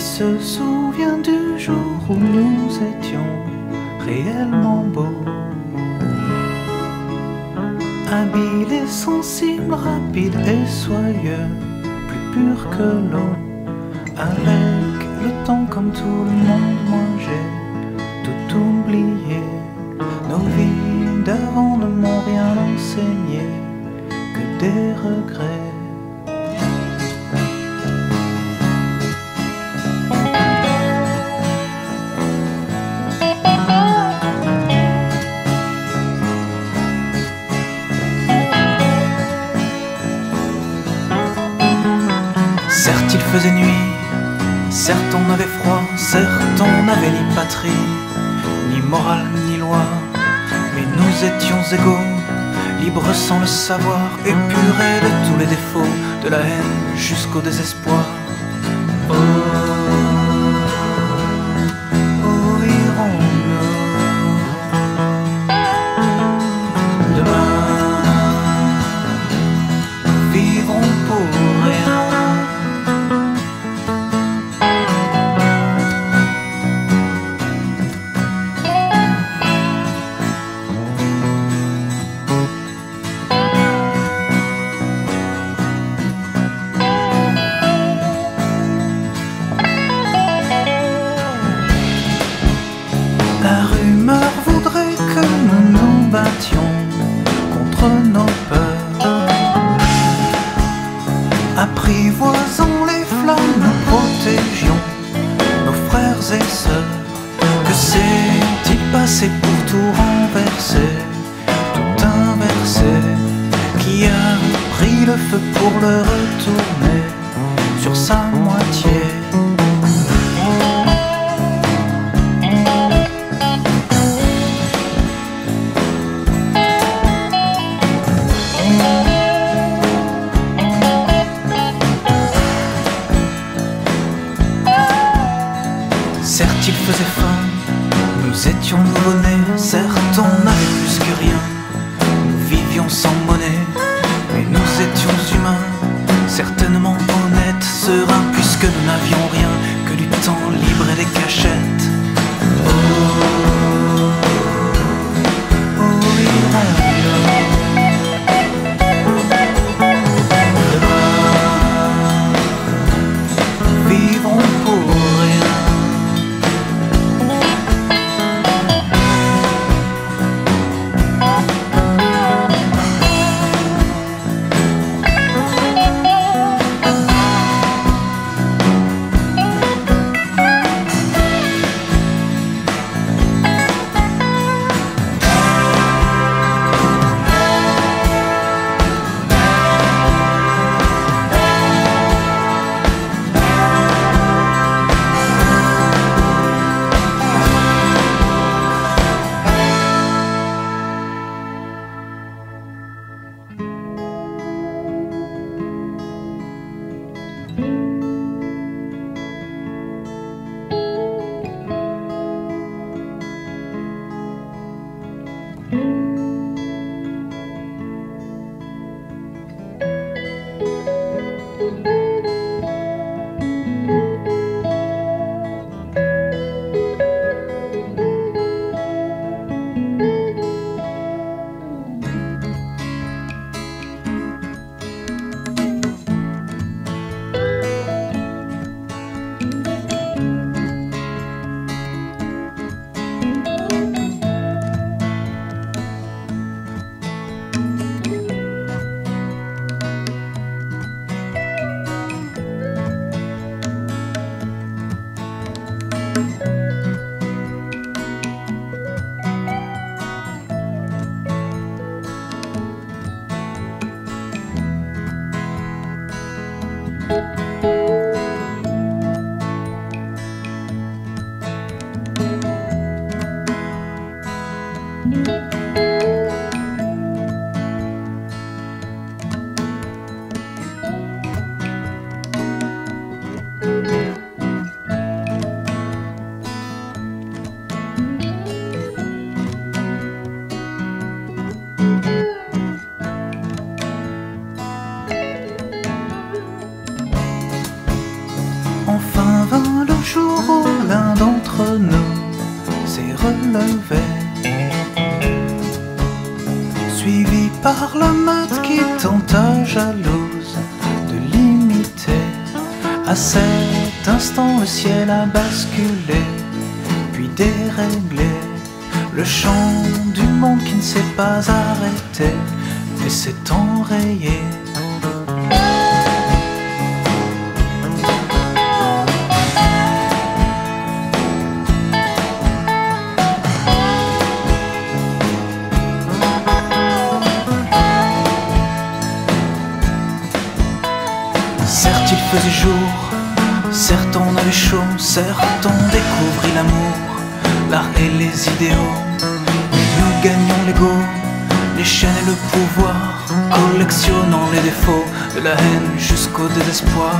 se souvient du jour où nous étions réellement beaux. Habile et sensible, rapide et soyeux, plus pur que l'eau. Avec le temps comme tout le monde, moi j'ai tout oublié. Nos vies d'avant ne m'ont rien enseigné que des regrets faisait nuit, certes on avait froid, certes on n'avait ni patrie, ni morale ni loi, mais nous étions égaux, libres sans le savoir, épurés de tous les défauts, de la haine jusqu'au désespoir. Apprivoisant les flammes, nous protégions nos frères et sœurs. Que s'est-il passé pour tout renverser, tout inverser Qui a pris le feu pour le Suivi par la meute qui tenta jalouse de l'imiter. À cet instant, le ciel a basculé, puis déréglé. Le chant du monde qui ne s'est pas arrêté et s'est enrayé. Faisait jour, certes on avait chaud, certes on découvrit l'amour, l'art et les idéaux. Nous gagnons l'ego, les chaînes et le pouvoir, collectionnant les défauts. De la haine jusqu'au désespoir.